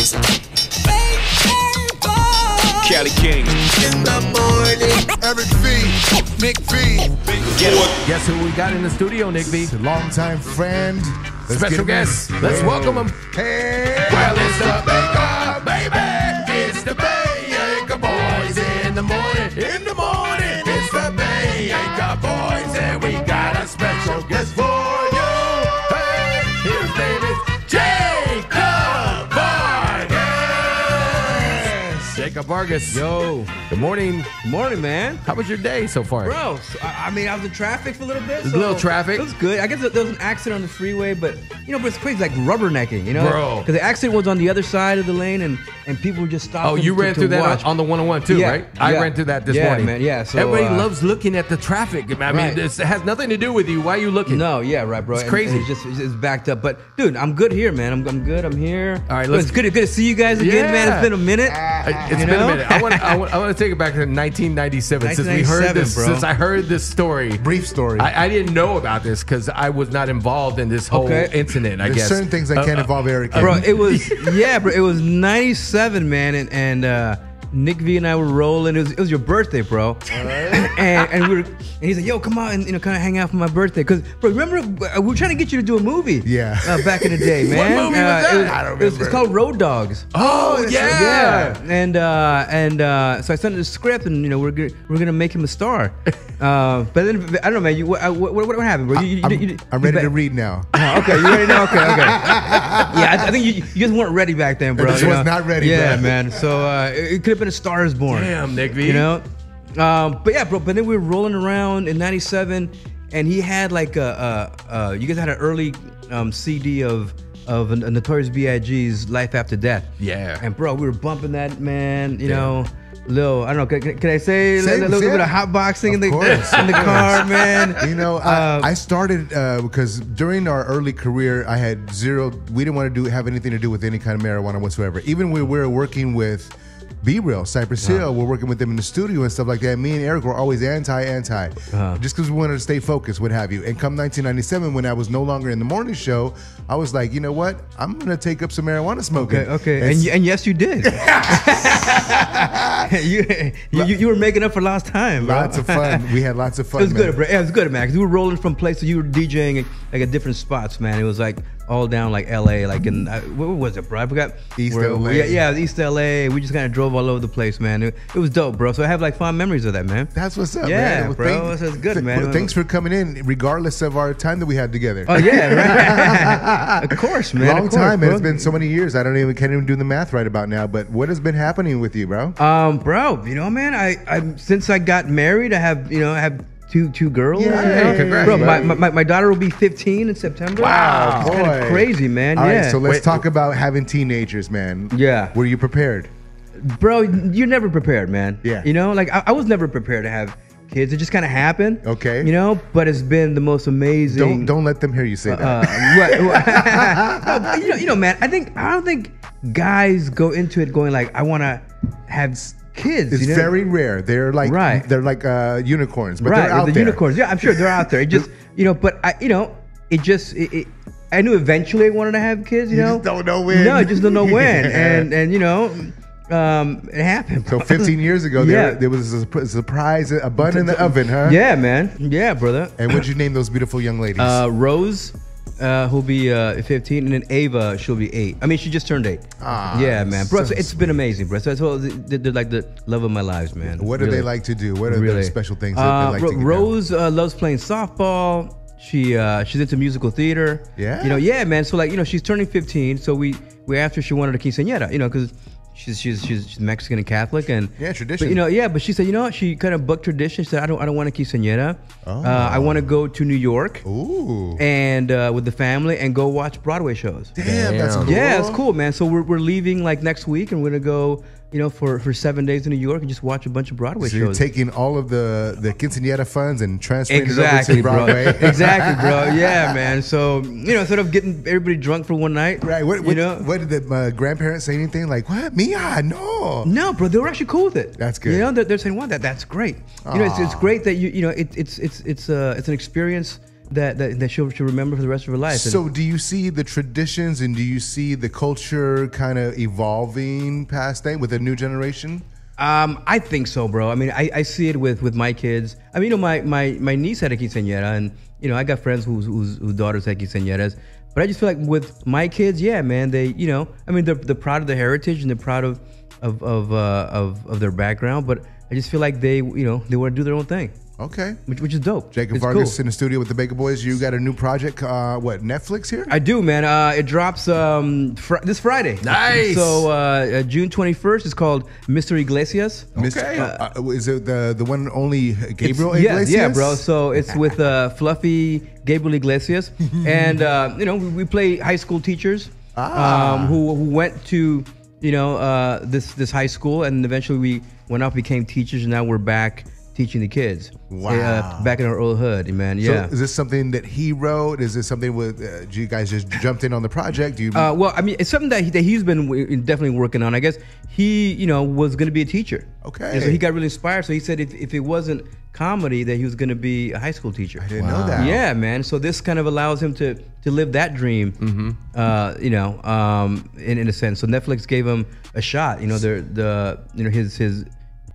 Burgers. Cali King. In the morning. Eric V. Nick V. Guess who we got in the studio, Nick V? Longtime friend. Let's Special get him in. guest. Let's Hey. welcome him. Hey. Well, it's the Baka, Vargas. Yo, Good morning. morning, man. How was your day so far? Bro, so, I I mean, I was in traffic for a little bit. A So little traffic? It was good. I guess there was an accident on the freeway, but you know, but it's crazy, like rubbernecking, you know? Bro. Because the accident was on the other side of the lane, and and people were just stopping. Oh, you to, ran to through that watch. on, on the 101 too, Yeah, right? I yeah. ran through that this Yeah, morning. man, yeah, so, everybody uh, loves looking at the traffic. I mean, Right. this has nothing to do with you. Why are you looking? No, yeah, right, bro. It's crazy. It's just it's, it's backed up, but dude, I'm good here, man. I'm, I'm good. I'm here. All right, let's- it's good. Good to see you guys again, man. Yeah. It's been a minute. I- It's You been know? a minute. I want, I want, I want to take it back to 1997 since we heard this. bro. Since I heard this story, Brief story. I, I didn't know about this because I was not involved in this whole Okay. incident. I There's guess certain things that Uh, can't uh, involve Eric. bro. It was yeah, bro. It was '97, man, and and uh, Nick V and I were rolling. It was, it was your birthday, bro. and and we were and he's like, "Yo, come on, and you know, kind of hang out for my birthday." Because bro, remember uh, we were trying to get you to do a movie. Yeah. Uh, back in the day, man. what movie was Uh, that? was- I don't it was- it's remember. called Road Dogs. Oh yeah. Yeah, and uh, and uh, so I sent him the script, and you know we're gonna, we're gonna make him a star. Uh, but then I don't know, man. You what what, what, what happened, bro? You, you, I'm, you, I'm ready to read now. Oh, okay, you ready now? Okay, okay. yeah, I, I think you, you just weren't ready back then, bro. I just you was know? not ready, Yeah, bro. man. So uh, it, it could have been a Star is Born. Damn, Nick V. You know, um, but yeah, bro. But then we were rolling around in '97, and he had like a, a, a you guys had an early um, CD of of a, Notorious B.I.G.'s Life After Death. Yeah. And bro, we were bumping that, man. You know. Little, I don't know. Can, can I say, Say- a little, say bit of hot boxing in the course, in the car, man? You know, I, Uh, I started uh, because during our early career, I had zero. We didn't want to do have anything to do with any kind of marijuana whatsoever. Even when we were working with B Real, Cypress uh-huh. Hill, we're working with them in the studio and stuff like that. Me and Eric were always anti, anti, uh-huh. just because we wanted to stay focused, what have you. And come 1997, when I was no longer in the morning show, I was like, you know what? I'm gonna take up some marijuana smoking. Okay, okay, And and, and yes, you did. you, you, you were making up for lost time. Bro. lots of fun. We had lots of fun. It was man. good, bro. Yeah, it was good, man. Because we were rolling from places. You were DJing like at different spots, man. It was like all down like L.A. Like in uh, where was it, bro? I forgot. East where- LA. Yeah, yeah, East L.A. We just kind of drove all over the place, man. It, it was dope, bro. So I have like fond memories of that, man. That's what's up, Yeah, man. Bro. That's good, th- man. well, thanks for coming in, regardless of our time that we had together. Oh yeah, right. Of course, man. Long course, time, man. It's been so many years. I don't even can't even do the math right about now. But what has been happening with you, bro? Um, bro, you know, man, I, I since I got married, I have, you know, I have two two girls. Yeah, you congrats, bro. My, my, my daughter will be 15 in September. Wow, it's kind of boy. crazy, man. All right, yeah, so let's Wait. talk about having teenagers, man. Yeah. Were you prepared? bro, you're never prepared, man. Yeah. you know, like I, I was never prepared to have kids. It just kind of happened. Okay. you know, but it's been the most amazing. Don't don't let them hear you say that. Uh, what, what- No, you know, you know, man. I think I don't think guys go into it going like, I want to have kids. it's you know? very rare. They're like Right. they're like uh, unicorns, but right, they're out the there. unicorns. Yeah, I'm sure they're out there. It just, you know, but I, you know, it just, it, it, I knew eventually I wanted to have kids. You, You know, just don't know when. No, I just don't know when, Yeah. and and you know, um, it happened. So 15 years ago, Yeah. there, there was a surprise, a bun in the oven, huh? yeah, man. Yeah, brother. And what'd you name those beautiful young ladies? Uh, Rose. Uh, who'll be uh, 15, and then Ava, she'll be eight. I mean, she just turned eight. Ah, yeah, man, bro. so it's been amazing, bro. So, so they're, they're like the love of my lives, man. what do they like to do? What are the special things that Uh, they like Ro- Rose uh, loves playing softball. She uh, she's into musical theater. Yeah? You know, yeah, man. So like, you know, she's turning 15. So we we asked her if she wanted a quinceañera. You know, because she's she's she's she's Mexican and Catholic and Yeah, tradition. But, you know, yeah. But she said, you know, what? she kind of bucked tradition. She said, I don't I don't want a quinceañera. Oh. Uh, I want to go to New York. Ooh. And uh, with the family and go watch Broadway shows. Damn, that's cool. Yeah, it's cool, man. So we're, we're leaving like next week, and we're gonna go, you know, for, for seven days in New York and just watch a bunch of Broadway So you're shows. taking all of the the quinceanera funds and transferring exactly, it over to bro. Broadway. exactly, bro. Yeah, man. So you know, instead of getting everybody drunk for one night, Right. What, you know, what did the uh, grandparents say? Anything like what? Mia? No. No, bro, they were actually cool with it. That's good. You know, they're, they're saying, "Wow, that that's great." You know, it's, it's great that you you know it, it's it's it's uh it's an experience that that, that she'll, she'll remember for the rest of her life. And- So, do you see the traditions and do you see the culture kind of evolving past that with a new generation? Um, I think so, bro. I mean, I, I see it with, with my kids. I mean, you know, my, my, my niece had a quinceañera, and you know, I got friends whose whose, whose daughters had quinceañeras. But I just feel like with my kids, yeah, man, they, you know, I mean, they're, they're proud of their heritage and they're proud of of of, uh, of of their background. But I just feel like they, you know, they want to do their own thing, Okay. which, which is dope. Jacob It's Vargas cool. in the studio with the Baka Boyz. You got a new project, uh, what, Netflix here? I do, man. Uh, it drops um, fr- this Friday. Nice. So uh, uh, June 21st is called Mr. Iglesias. Mr. Okay. Uh, uh, is it the the one only Gabriel It's- yeah, Iglesias? Yeah, bro. So it's with uh, Fluffy Gabriel Iglesias, and uh, you know we, we play high school teachers Ah. um, who who went to you know uh, this this high school, and eventually we went off became teachers, and now we're back teaching the kids. Wow. Uh, back in our old hood, man. So Yeah. is this something that he wrote? Is this something with uh, you guys just jumped in on the project? Do you? Uh, well, I mean, it's something that, he, that he's been w- definitely working on. I guess he, you know, was going to be a teacher. Okay. And so he got really inspired. So he said if, if it wasn't comedy, that he was going to be a high school teacher. I didn't know that. Yeah, man. So this kind of allows him to to live that dream. Mm-hmm. Uh, you know, um, in in a sense. So Netflix gave him a shot. You know, the you know his his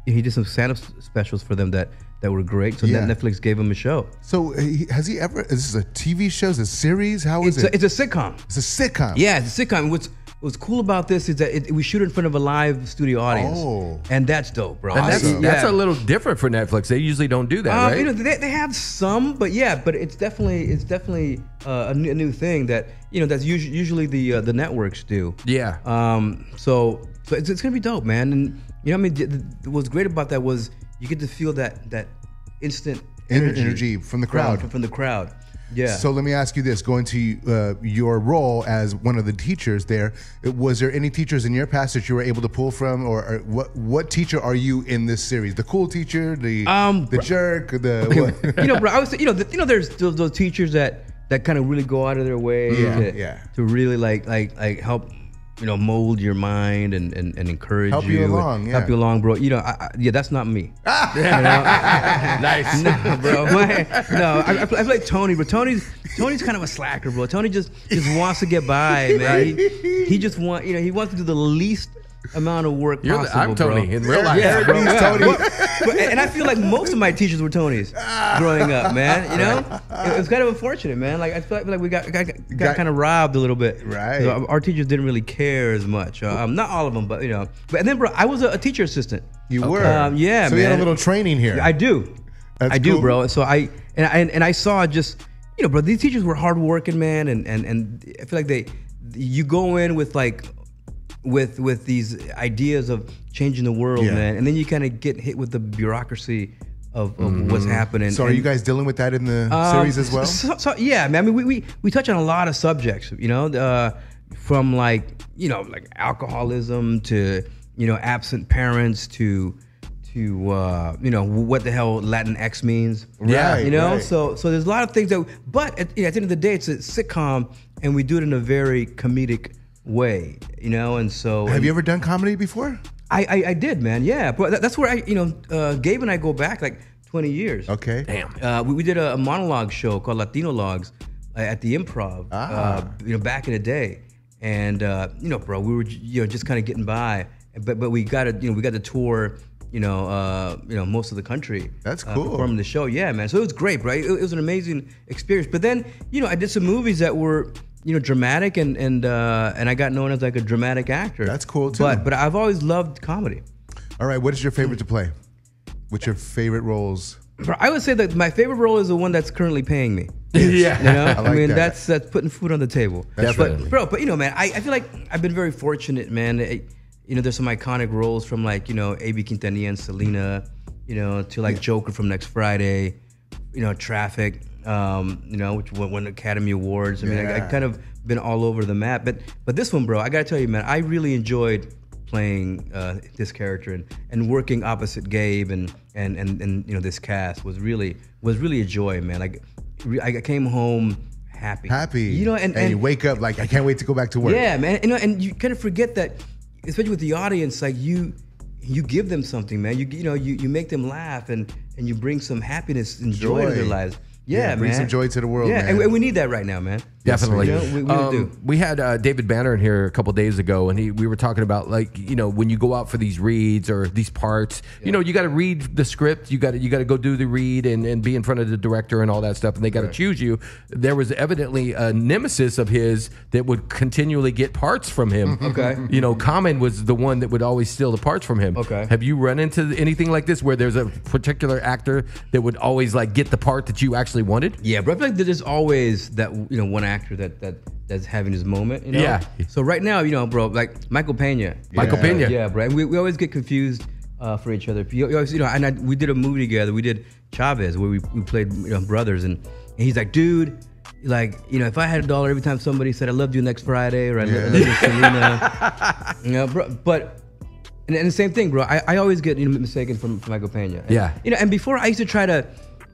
he did some stand up specials for them that that were great. So Yeah. Netflix gave him a show. So he, has he ever? Is this a TV show? Is it a series? How is It's it? a, it's a sitcom. it's a sitcom. Yeah, it's a sitcom. What's what's cool about this is that it, we shoot in front of a live studio audience, Oh. and that's dope, bro. And that's, Awesome. that's a little different for Netflix. They usually don't do that, Uh, right? You know, they, they have some, but yeah, but it's definitely it's definitely uh, a, new, a new thing that you know that's usually usually the uh, the networks do. Yeah. Um. So so it's, it's gonna be dope, man. And you know, what I mean, th- what's great about that was you get to feel that that instant Ener- energy from the crowd. from, from the crowd. Yeah. So let me ask you this: Going to uh, your role as one of the teachers there, was there any teachers in your past that you were able to pull from, or, or what? What teacher are you in this series? The cool teacher, the Um, the jerk, the what? you know, bro, I was, you know, the, you know, there's those, those teachers that that kind of really go out of their way Yeah, to, yeah. to really like like like help, you know, mold your mind and and, and encourage Help you and along, help yeah. you along, bro. You know, I, I, yeah, that's not me, nice. no, bro. My- no, I, I, play, I play Tony, but Tony's Tony's kind of a slacker, bro. Tony just just wants to get by, man. He, he just want, you know, he wants to do the least amount of work You're the, possible. I'm Tony bro. in real life. Yeah. Tony. But- and I feel like most of my teachers were Tonys growing up, man. You know, it, was kind of unfortunate, man. Like I feel like, we got got, got, Got- kind of robbed a little bit. Right. Our, our teachers didn't really care as much. Uh, Um, not all of them, but you know. But and then, bro, I was a, a teacher assistant. You were, Um, yeah, So you had a little training here. I do. That's I do, cool. bro. So I and, I and I saw just you know, bro. These teachers were hardworking, man, and and and I feel like they you go in with like with with these ideas of changing the world, Yeah. man, and then you kind of get hit with the bureaucracy of, of what's happening. Mm-hmm. So are And- you guys dealing with that in the um, series as well? So, so- yeah, man. I mean, we, we we touch on a lot of subjects, you know, uh, from like you know like alcoholism to you know absent parents to to uh, you know what the hell Latin X means. Yeah, you know. right. So so there's a lot of things that, but at, you know, at the end of the day, it's a sitcom, and we do it in a very comedic way, you know. And so Have you ever done comedy before? I, I I did, man. Yeah, but that, that's where I you know uh, Gabe and I go back like 20 years. Okay. Damn. Uh, we, we did a, a monologue show called Latinologues uh, at the Improv. Ah. Uh, you know, back in the day, and uh, you know, bro, we were you know just kind of getting by, but but we got to you know we got to tour. You know, uh, you know most of the country. That's uh, cool. performing the show, yeah, man. So it was great, right? It, it was an amazing experience. But then, you know, I did some movies that were, you know, dramatic, and and uh, and I got known as like a dramatic actor. That's cool, too. But but I've always loved comedy. All right. What is your favorite to play? What's your favorite roles? Bro, I would say that my favorite role is the one that's currently paying me. yeah. You know, I, like mean, that. that's that's putting food on the table. Definitely. But bro, but you know, man, I, I feel like I've been very fortunate, man. I- you know, there's some iconic roles from like you know A.B. Quintanilla and Selena, you know, to like Joker from Next Friday, you know, Traffic, um, you know, which won, won Academy Awards. I mean, I, I kind of been all over the map. But but this one, bro, I gotta tell you, man, I really enjoyed playing uh, this character and, and working opposite Gabe and, and and and you know this cast was really was really a joy, man. Like re- I came home happy, Happy. you know, and, and, and you wake up like I can't wait to go back to work. yeah, man. You know, and you kind of forget that, especially with the audience, like you, you give them something, man. You you know, you, you make them laugh and and you bring some happiness and joy, to their lives. Yeah, bring man. some joy to the world, Yeah, man. and, and we need that right now, man. Definitely. Know, we- we um, we had uh, David Banner in here a couple days ago, and he we were talking about like you know when you go out for these reads or these parts, you know you got to read the script, you got to you got to go do the read and, and be in front of the director and all that stuff, and they got to choose you. There was evidently a nemesis of his that would continually get parts from him. Okay. you know, Common was the one that would always steal the parts from him. Okay. have you run into anything like this where there's a particular actor that would always like get the part that you actually wanted? Yeah, but I feel like there's always that you know one actor that that that's having his moment. You know? Yeah. So right now, you know, bro, like Michael Pena. Michael Yeah. Pena. Yeah, bro. And we, we always get confused uh, for each other. You, you always, you know, and I, we did a movie together. We did Chavez, where we, we played you know, brothers, and, and he's like, dude. Like you know, if I had a dollar every time somebody said I loved you next Friday or I, lo- I love you, Selena, you know, bro. But and, and the same thing, bro. I, I always get you know, mistaken for, for Michael Pena. And, Yeah. You know, and before I used to try to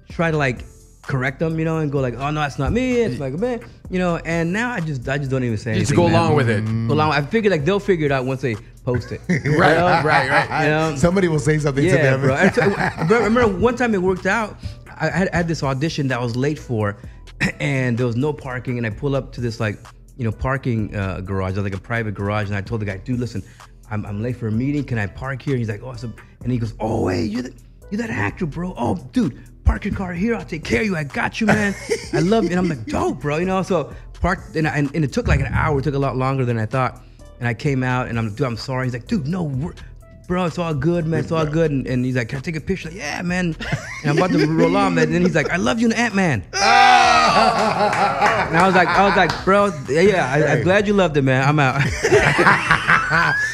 try to like correct them, you know, and go like, oh no, it's not me, it's like, man, you know. And now I just I just don't even say Just anything. go man. along with it. Go along. I figured like they'll figure it out once they post it. Right, right, right. You know? Somebody will say something to Yeah, them. bro. And so- but I remember one time it worked out. I had, I had this audition that I was late for, and there was no parking. And I pull up to this like, you know, parking uh, garage, like a private garage. And I told the guy, dude, listen, I'm, I'm late for a meeting. Can I park here? And he's like, oh, so, and he goes, oh, hey, you're the, you're that actor, bro. Oh, dude, park your car here. I'll take care of you. I got you, man. I love you. And I'm like, dope, bro. You know, so parked, and, I, and, and it took like an hour. It took a lot longer than I thought. And I came out, and I'm like, dude, I'm sorry. He's like, dude, no, bro, it's all good, man. It's all good. And, and he's like, can I take a picture? Like, yeah, man. And I'm about to roll on, man. And then he's like, I love you and Ant Man. Ah! and I was like, I was like, bro, yeah, I, I'm glad you loved it, man. I'm out.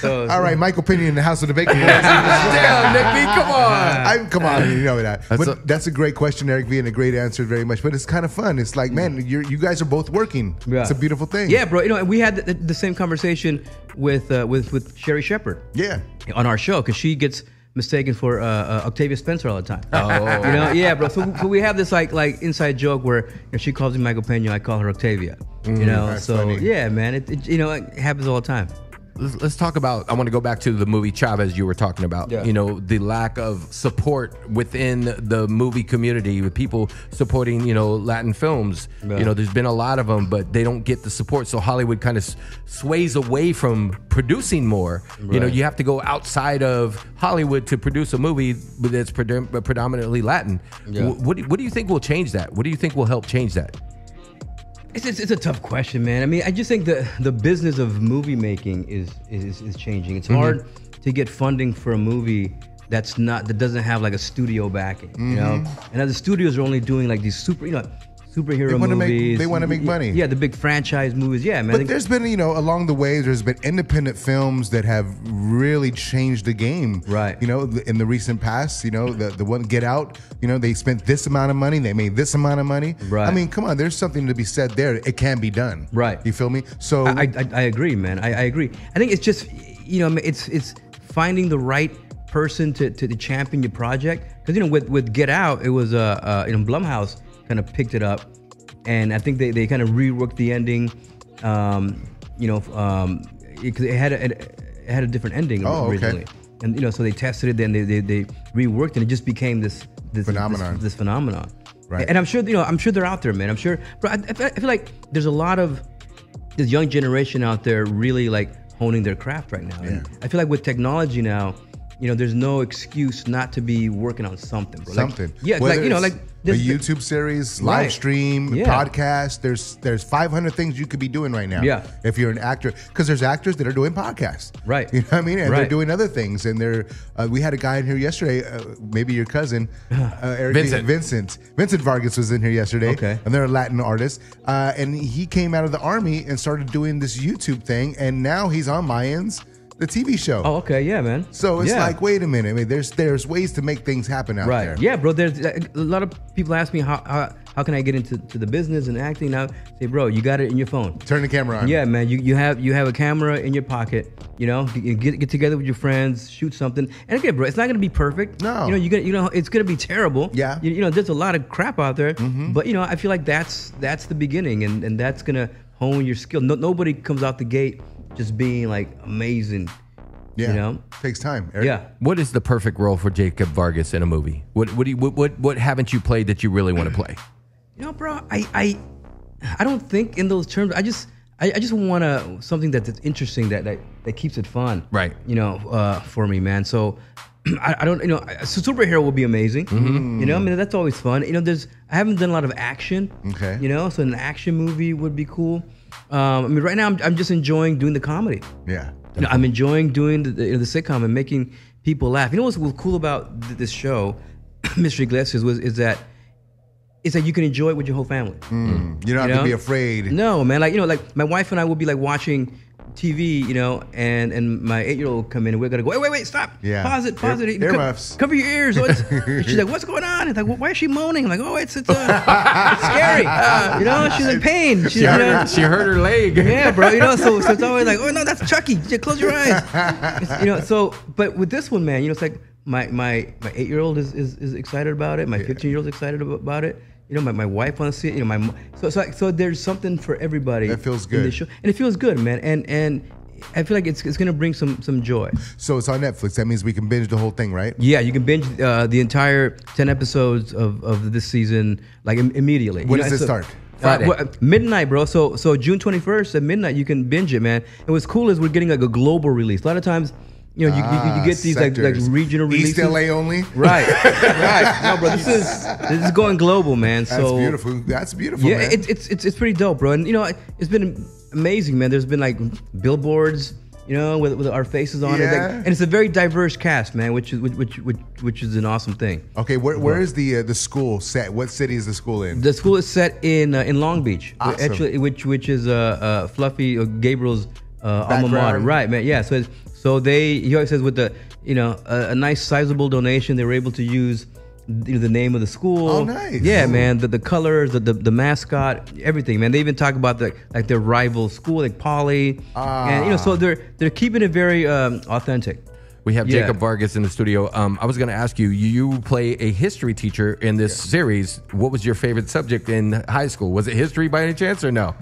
so, All right, Michael Pena in the House of the Bacon Boys. Damn, Nicky, come on. I, come on, you know that. That's but a- that's a great question, Eric V, and a great answer, very much. But it's kind of fun. It's like, man, you're, you guys are both working. Yeah. It's a beautiful thing. Yeah, bro. You know, we had the, the same conversation with uh, with with Sherri Shepherd Yeah. on our show because she gets mistaken for uh, uh, Octavia Spencer all the time. Oh, you know, yeah, bro. So, so we have this like like inside joke where you know, she calls me Michael Pena, I call her Octavia. you know, so funny. yeah, man, it, it you know it happens all the time. Let's, let's talk about. I want to go back to the movie Chavez you were talking about. Yeah. You know, the lack of support within the movie community with people supporting, you know, Latin films. Yeah. You know, there's been a lot of them, but they don't get the support. So Hollywood kind of sways away from producing more. You know, you have to go outside of Hollywood to produce a movie that's predom- predominantly Latin. Yeah. Wh- What, what do you think will change that? What do you think will help change that? It's, it's, it's a tough question, man. I mean, I just think the the business of movie making is is, is changing. It's mm-hmm. hard to get funding for a movie that's not that doesn't have like a studio backing, you know. Mm-hmm. And as the studios are only doing like these super, you know, superhero They wanna make- they wanna make money. Yeah, the big franchise movies. Yeah, man. But there's been, you know, along the way, there's been independent films that have really changed the game. Right. You know, in the recent past, you know, the, the one Get Out, you know, they spent this amount of money, they made this amount of money. Right. I mean, come on, there's something to be said there. It can be done. Right. You feel me? So, I, I, I agree, man. I, I agree. I think it's just you know it's it's finding the right person to, to, to champion your project because you know with with Get Out it was uh, uh you know Blumhouse kind of picked it up and I think they, they kind of reworked the ending um you know um because it, had a, it had a different ending Oh, okay. originally and you know so they tested it then they, they, they reworked and it just became this this Phenomenon. this, this phenomenon Right. and I'm sure you know I'm sure they're out there man I'm sure but I, I feel- like there's a lot of this young generation out there really like honing their craft right now. And Yeah. I feel like with technology now, you know, there's no excuse not to be working on something, bro. Like, something. yeah, Whether like you know, like a this- YouTube series, live Right. stream, Yeah. podcast. There's there's 500 things you could be doing right now. Yeah. If you're an actor, because there's actors that are doing podcasts. Right. You know what I mean? And they're doing other things. And they're uh, we had a guy in here yesterday. Uh, maybe your cousin, uh, Eric Vincent. Vincent Vincent Vargas was in here yesterday. Okay. And they're a Latin artist. Uh, and he came out of the army and started doing this YouTube thing. And now he's on Mayans, the TV show. Oh, okay, yeah, man. So it's Yeah. like, wait a minute. I mean, there's there's ways to make things happen out right, there. yeah, bro. There's a lot of people ask me how how, how can I get into to the business and acting. Now, say, bro, you got it in your phone. Turn the camera on. Yeah, man. You, you have you have a camera in your pocket. You know, you get get together with your friends, shoot something. And again, bro, it's not gonna be perfect. No. You know, you gonna you know it's gonna be terrible. Yeah. Mm-hmm. You, you know, there's a lot of crap out there. But you know, I feel like that's that's the beginning, and and that's gonna hone your skill. No, nobody comes out the gate just being like amazing. Yeah. You know. Takes time. Eric. Yeah. What is the perfect role for Jacob Vargas in a movie? What what do you, what, what what haven't you played that you really want to play? You know, bro, I I I don't think in those terms. I just I, I just want to something that, that's interesting that, that that keeps it fun. Right. You know, uh, for me, man. So. I, I don't, you know, a superhero would be amazing. You know, I mean, that's always fun. You know, there's, I haven't done a lot of action. Okay. You know, so an action movie would be cool. Um, I mean, right now I'm, I'm just enjoying doing the comedy. Yeah. You know, I'm enjoying doing the, the, the sitcom and making people laugh. You know what's cool about th- this show, Mr. Iglesias, was is that it's that you can enjoy it with your whole family. You don't have You to be afraid. No, man. Like you know, like my wife and I will be like watching TV, you know, and and my eight year old come in and we're gonna go, wait, wait, wait, stop, Yeah. pause it, pause Ear- it, Co- earmuffs. cover your ears. What's, she's like, what's going on? It's like, well, why is she moaning? I'm like, oh, it's it's, uh, it's scary, Uh, you know. She's in pain. She's, She you know, hurt, she hurt her leg. yeah, bro. You know, so, so it's always like, oh no, that's Chucky. Yeah, Close your eyes. It's- you know, so but with this one, man, you know, it's like my my my eight year old is, is is excited about it. My fifteen year old is excited about it. You know, my, my wife wants to see it. You know, my mo- so so so there's something for everybody. That feels in good. show. and it feels good, man. And and I feel like it's it's gonna bring some some joy. So it's on Netflix. That means we can binge the whole thing, right? Yeah, you can binge uh, the entire ten episodes of, of this season like im- immediately. When You does know, it so- start? Friday. Uh, well, midnight, bro. So so June twenty first at midnight, you can binge it, man. And what's cool is we're getting like a global release. A lot of times, you know, you, you, you Ah, get these like, like regional releases. East LA only. Right, right. No, bro, this is this is going global, man. That's so beautiful. That's beautiful. yeah, it, it's it's it's pretty dope, bro. And you know, it's been amazing, man. There's been like billboards, you know, with, with our faces on it, like, and it's a very diverse cast, man, which is which which which, which is an awesome thing. okay, where, where is the uh, the school set? What city is the school in? The school is set in uh, in Long Beach, Awesome. actually, which which is uh, uh, Fluffy uh, Gabriel's uh, alma mater, right, man? Yeah. So it's, so they he always says with the you know a, a nice sizable donation, they were able to use you know, the name of the school. Oh, nice. Yeah, man. The, the colors, the, the the mascot, everything, man. They even talk about the like their rival school, like Poly, ah. and you know, so they're they're keeping it very um, authentic. We have Yeah. Jacob Vargas in the studio. Um, I was going to ask you, you you play a history teacher in this series. What was your favorite subject in high school? Was it history by any chance or no?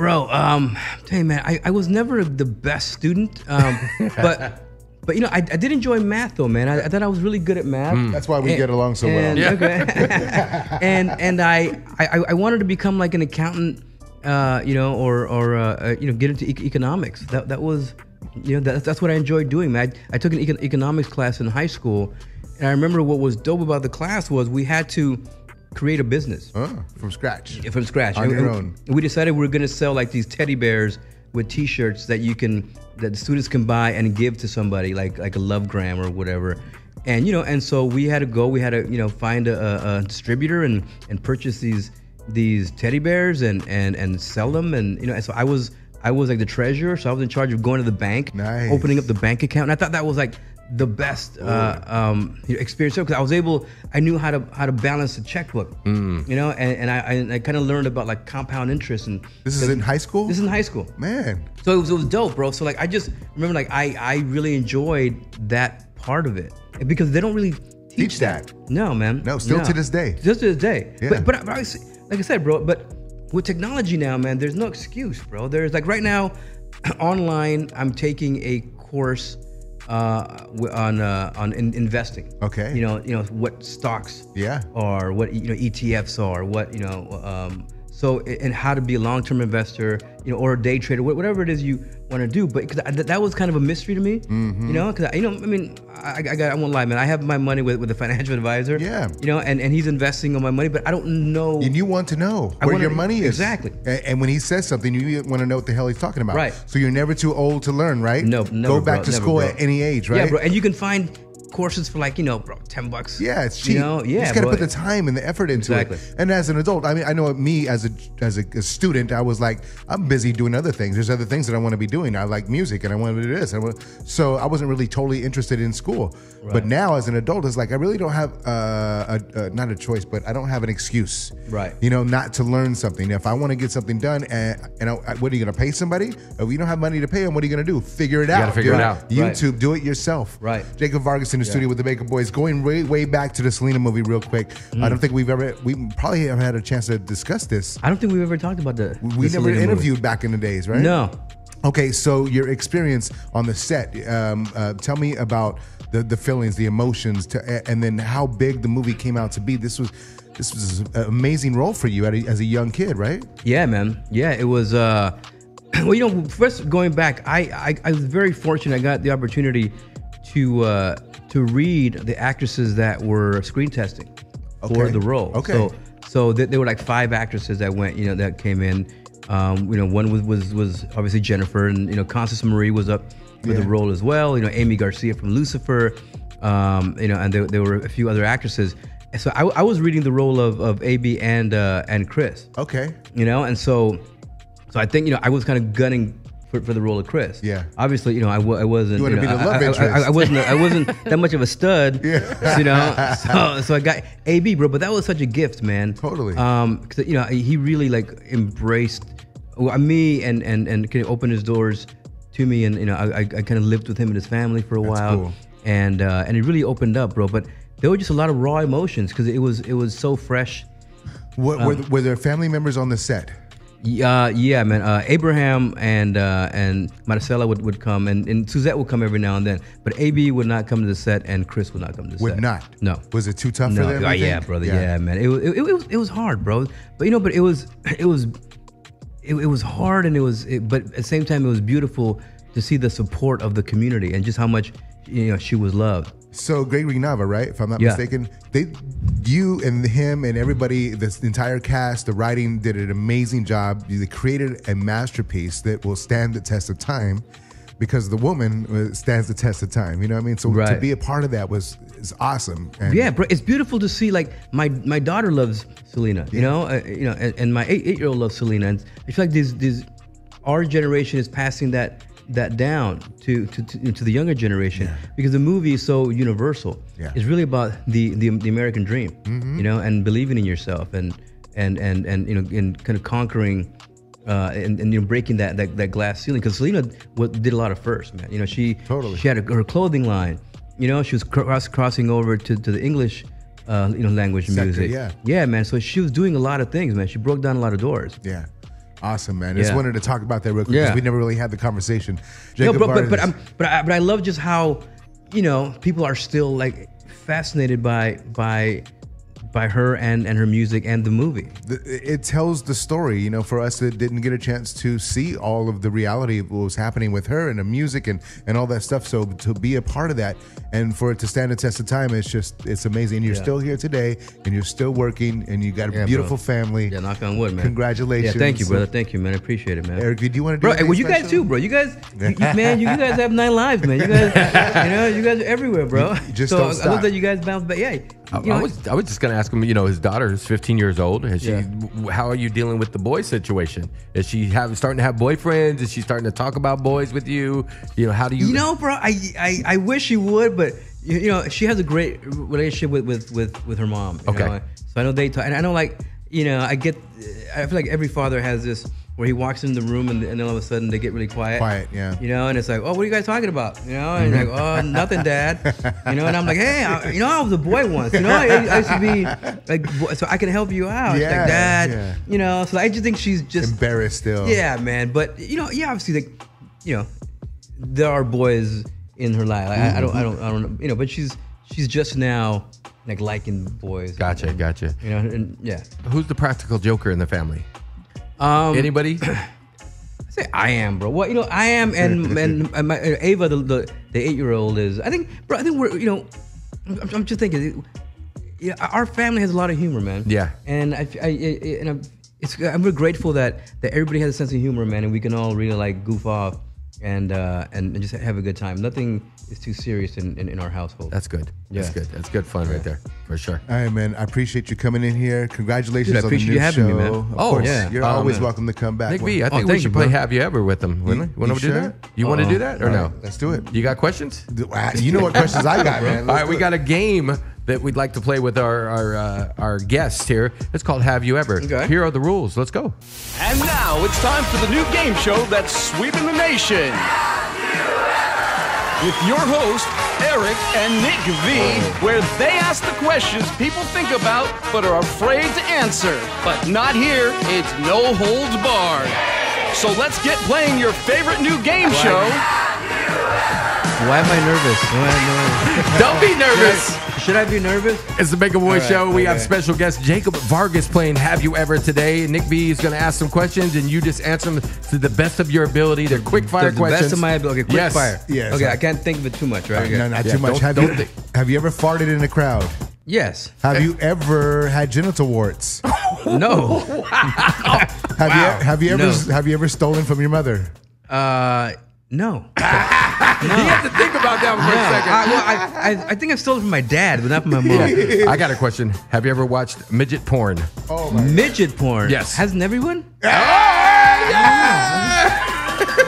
Bro, um, you, man, I, I was never the best student, um, but but you know, I, I did enjoy math though, man. I, I thought I was really good at math. That's why we get along so well. and, Yeah. Okay. and and I, I I wanted to become like an accountant, uh, you know, or or uh, uh, you know, get into e- economics. That that was, you know, that, that's what I enjoyed doing, man. I, I took an econ- economics class in high school, and I remember what was dope about the class was we had to create a business from scratch. from scratch. On And- your own. We decided we were going to sell like these teddy bears with T-shirts that you can that the students can buy and give to somebody, like like a love gram or whatever. And you know, and so we had to go. We had to you know find a, a, a distributor and and purchase these these teddy bears and and and sell them. And you know, and so I was. I was like the treasurer, so I was in charge of going to the bank, Nice. opening up the bank account, and I thought that was like the best uh, um, experience because I was able, I knew how to how to balance a checkbook, Mm. you know, and, and I, I, I kind of learned about like compound interest and This is in high school? this is in high school. Man. So it was, it was dope, bro. So like I just remember like I I really enjoyed that part of it because they don't really teach, Teach that. No, man. No, still to this day. Just to this day. Yeah. But but, but I, like I said, bro. But with technology now, man, there's no excuse, bro. There's like right now, online, I'm taking a course uh, on uh, on in, investing. Okay. You know, you know what stocks Yeah. are, what you know ETFs are, what you know. Um, so and how to be a long-term investor, you know, or a day trader, whatever it is you want to do. But because that was kind of a mystery to me, Mm-hmm. you know, because you know, I mean, I, I got, I won't lie, man. I have my money with, with a financial advisor. Yeah. You know, and, and he's investing on my money, but I don't know. And you want to know where your money is. exactly. A- And, when he says something, you want to know what the hell he's talking about. Right. So you're never too old to learn, right? No, never, Go back bro, to school bro. at any age, right? Yeah, bro. And you can find courses for like you know, bro, ten bucks. Yeah, it's cheap. You know, yeah. you just got to bro. put the time and the effort into Exactly. it. And as an adult, I mean, I know me as a as a, a student, I was like, I'm busy doing other things. There's other things that I want to be doing. I like music and I want to do this. I want, so I wasn't really totally interested in school. But now, as an adult, it's like I really don't have uh, a, a not a choice, but I don't have an excuse. Right. You know, not to learn something. If I want to get something done, and, and I, what are you going to pay somebody? If you don't have money to pay them, what are you going to do? Figure it out. gotta figure it out. YouTube, do it yourself. Right. Jacob Vargas the studio with the Baker Boys, going way, way back to the Selena movie, real quick. Mm. I don't think we've ever, we probably haven't had a chance to discuss this. I don't think we've ever talked about the. We the never Selena movie. interviewed back in the days, right? No. Okay, so your experience on the set, um, uh, tell me about the, the feelings, the emotions, to, and then how big the movie came out to be. This was this was an amazing role for you at a, as a young kid, right? Yeah, man. Yeah, it was. uh Well, you know, first going back, I I, I was very fortunate. I got the opportunity to uh to read the actresses that were screen testing for the role. Okay. So so th- there were like five actresses that went, you know, that came in. Um, you know, one was was was obviously Jennifer, and you know, Constance Marie was up for the role as well. You know, Aimee Garcia from Lucifer. Um, you know, and there, there were a few other actresses. So I, I was reading the role of, of AB and uh, and Chris Okay. you know and so so i think you know i was kind of gunning for, for the role of chris Yeah. obviously you know i, w- I wasn't You wanna be the I- love I, I, I, wasn't i wasn't that much of a stud Yeah. you know so so i got ab bro but that was such a gift man Totally. um because you know he really like embraced well, me and and and kind of opened his doors to me and you know i, I, I kind of lived with him and his family for a That's while cool. and uh and it really opened up bro but there were just a lot of raw emotions because it was it was so fresh What, Um, were, were there family members on the set? Yeah, yeah, man. Uh, Abraham and uh, and Marcela would, would come, and, and Suzette would come every now and then. But AB would not come to the set, and Chris would not come to the Would set. Would not. No. Was it too tough no. for them? Oh, yeah, brother. Yeah, man. It was it, it was it was hard, bro. But you know, but it was it was it, it was hard, and it was. It, but at the same time, it was beautiful to see the support of the community and just how much you know she was loved. So Gregory Nava, right? If I'm not Yeah. mistaken, they, you and him and everybody, this entire cast, the writing did an amazing job. They created a masterpiece that will stand the test of time, because the woman uh, stands the test of time. You know what I mean? So to be a part of that was is awesome. And Yeah, bro, it's beautiful to see. Like my my daughter loves Selena, you know, uh, you know, and, and my eight eight year old loves Selena, and I feel like this this our generation is passing that that down to to, to, to the younger generation because the movie is so universal. Yeah. It's really about the the, the American dream, you know, and believing in yourself and and and and you know, and kind of conquering. Uh, and, and you know breaking that that, that glass ceiling because Selena did a lot of first man you know she Totally. she had a, her clothing line you know she was cross crossing over to, to the English uh, you know language Sector, music yeah. yeah man so she was doing a lot of things man she broke down a lot of doors Yeah. Awesome, man. Just Yeah. wanted to talk about that real quick because Yeah. we never really had the conversation. no, Jacob but but but, Vargas- I'm, but I, but I love just how you know people are still like fascinated by by by her and and her music and the movie it tells the story, you know, for us that didn't get a chance to see all of the reality of what was happening with her and the music and, and all that stuff. So to be a part of that and for it to stand the test of time, it's just, it's amazing. And you're Yeah. still here today and you're still working and you got a Yeah, beautiful bro. family. yeah knock on wood man Congratulations. yeah thank you brother thank you man I appreciate it man Eric, do you want to do Bro, well, you guys too, bro. You guys, you, you- man, you, you guys have nine lives, man. You guys, you know, you guys are everywhere, bro. You just so don't I stop. love that you guys bounce back. Yeah, I, I was I was just gonna ask him. You know, his daughter is 15 years old. Has Yeah. she? How are you dealing with the boy situation? Is she have, starting to have boyfriends? Is she starting to talk about boys with you? You know, how do you? You know, bro, I, I, I wish she would, but you, you know, she has a great relationship with with with, with her mom. you Okay. know? So I know they talk, and I know like you know, I get, I feel like every father has this where he walks in the room and, and then all of a sudden they get really quiet. Quiet, yeah. You know, and it's like, oh, what are you guys talking about? You know, and you're like, mm-hmm. oh, nothing, dad. You know, and I'm like, hey, I, you know, I was a boy once. You know, I, I used to be like, so I can help you out. Yeah, like, dad. yeah. You know, so I just think she's just Embarrassed still. yeah, man. But you know, yeah, obviously, like, you know, there are boys in her life. Like, I, I don't, I don't, I don't know. You know, but she's she's just now like liking boys. Gotcha, And- gotcha. You know, and yeah. Who's the practical joker in the family? Um, Anybody? I say I am, bro. What you know, I am, and and, and my, uh, Ava, the the, the eight year old is. I think, bro. I think we're, you know, I'm, I'm just thinking. Yeah, our family has a lot of humor, man. Yeah. and I, I, I and I'm, it's I'm really grateful that that everybody has a sense of humor, man, and we can all really like goof off and uh and, and just have a good time. Nothing is too serious in, in, in our household. That's good. That's good. That's good fun right there for sure. All right, man. I appreciate you coming in here. Congratulations Dude, I on the new you having show. me, man. Of Oh, course, yeah. You're Oh, always man. welcome to come back. Nick V, I Oh, think we should you, play bro. Have You Ever with them. Wouldn't we? Want you to do sure? that? You want to do that or All no? let's do it. You got questions? You know what questions I got, man. All right, we got a game that we'd like to play with our our, uh, our guests here. It's called Have You Ever. Okay. Here are the rules. Let's go. And now it's time for the new game show that's sweeping the nation. With your host, Eric and Nick V, where they ask the questions people think about but are afraid to answer. But not here, it's no holds barred. So let's get playing your favorite new game show. Why am I nervous? Why- Don't be nervous. no. Should I be nervous? It's the Baka Boyz right, Show. We have okay. special guest Jacob Vargas playing Have You Ever today. Nick V is going to ask some questions, and you just answer them to the best of your ability. They're quick fire the, the questions. best of my ability. Okay, quick Yes. fire. Yes. Okay, I can't think of it too much, right? Okay. No, not Yeah, too much. don't- have don't you think- have you ever farted in a crowd? Yes. Have you ever had genital warts? No. Have you have you ever No. have you ever stolen from your mother? Uh, no. You have to think about that for No. a second. I, well, I, I, I think I stole it from my dad, but not from my mom. I got a question. Have you ever watched midget porn? Oh my! Midget porn. Yes. Hasn't everyone? Oh, yeah!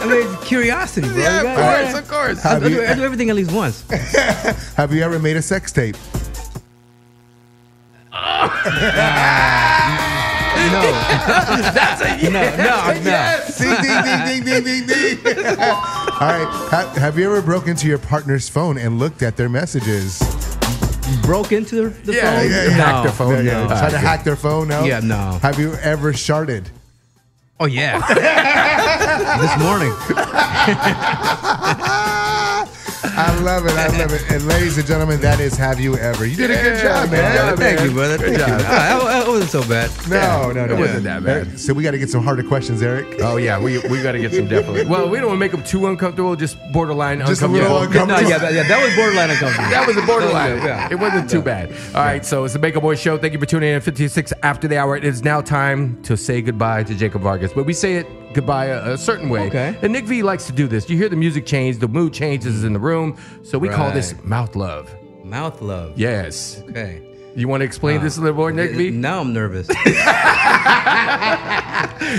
I mean, curiosity, bro. yeah, of gotta- course, of course. Have I you- I do everything at least once. Have you ever made a sex tape? No. That's a yes. No, no, no. Yes. Ding ding ding ding ding ding ding. All right. Have, have you ever broken into your partner's phone and looked at their messages? You broke into the, the Yeah, phone? yeah, no. hacked their phone. Yeah, yeah. no. Try to hack their phone now? Yeah, no. Have you ever sharted? Oh, yeah. this morning. I love it. I love it. And ladies and gentlemen, that is Have You Ever. You did a good Yeah, job, good man. job, Thank man. you, brother. Good Thank job. That, that wasn't so bad. No, no, no. It wasn't that bad. So we got to get some harder questions, Eric. Oh yeah, we we got to get some definitely. Well, we don't want to make them too uncomfortable. Just borderline Just a uncomfortable. little uncomfortable. No, yeah, that, yeah, that was borderline uncomfortable. That was a borderline. Yeah, yeah. It wasn't too bad. All right, so it's the Baka Boyz Show. Thank you for tuning in at 56 after the hour. It is now time to say goodbye to Jacob Vargas, but we say it goodbye a, a certain way. Okay. And Nick V likes to do this. You hear the music change, the mood changes in the room, so we call this Right. mouth love. Mouth love. Yes. Okay. You want to explain this a little more, Nick V? Uh, now I'm nervous.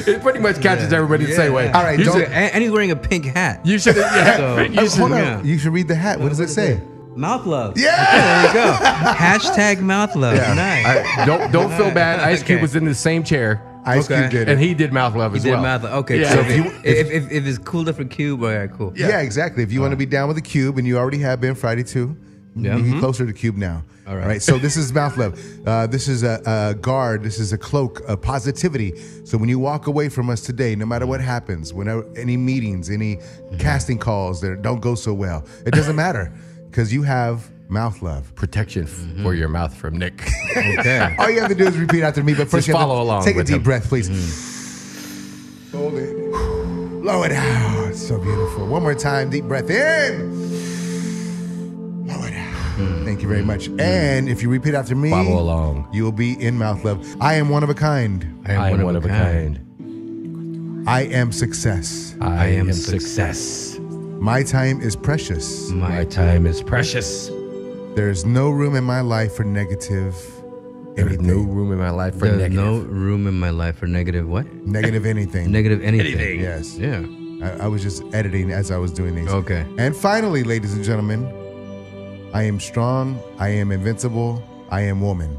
It pretty much catches everybody the same way. All right, You don't- should, and, and he's wearing a pink hat. you should yeah, So- you Oh, should- hold on. yeah. You should read the hat. What does it say? Mouth love. Yeah. There you go. Hashtag mouth love. Nice. I- don't don't feel bad. Ice Cube Okay. was in the same chair, Ice Okay. Cube did it. and he did mouth love He as did well. mouth love. Okay. Yeah. So So if, if you- if, if, if it's cool for Cube, all right, cool. Yeah, exactly. If you want to be down with the cube, and you already have been Friday too, Yeah. you get closer to cube now. All right. So this is mouth love. Uh, this is a, a guard. This is a cloak of positivity. So when you walk away from us today, no matter what happens, whenever any meetings, any casting calls that don't go so well, it doesn't matter because you have mouth love. Protection Mm-hmm. for your mouth from Nick. Okay. All you have to do is repeat after me. But first, Just you have to follow along Take a deep him. breath, please. Mm-hmm. Hold it. Blow it out. So beautiful. One more time. Deep breath in. Blow it out. Thank you very much. And if you repeat after me, Follow along. You will be in mouth love. I am one of a kind. I am one of a kind. I am success. I am am success. My time is precious. My time is precious. There is no room in my life for negative There is anything. no room in my life for There's negative. no room in my life for negative what? negative anything. Negative anything. Anything. Yes. Yeah. I, I was just editing as I was doing these. Okay. And finally, ladies and gentlemen, I am strong. I am invincible. I am woman.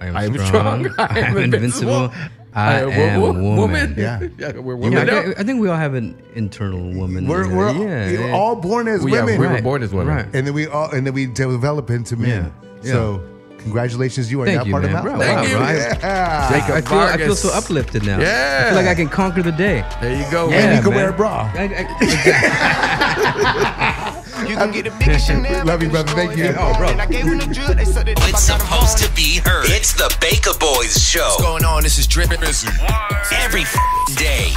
I am, I am strong. strong. I am invincible. I, wo- am wo- woman. Yeah. we're Yeah. I. I think we all have an internal woman. We're, in we're yeah, you're all born as Well, yeah, women. we were born as women. Right. and then we all and then we develop into men. Yeah. So congratulations, you are Thank now you, part man. of Bro, Mouth wow, you. bro, I- Yeah. Jacob I feel, I feel so uplifted now. Yeah. I feel like I can conquer the day. There you go. And you can man. wear a bra. I, I, exactly. You can get a big Chanel. Love you, brother. Thank you. Oh, bro. And I gave him the drip. They said they It's supposed to be heard. It's the Baka Boyz Show. What's going on? This is Drip. Every f- day.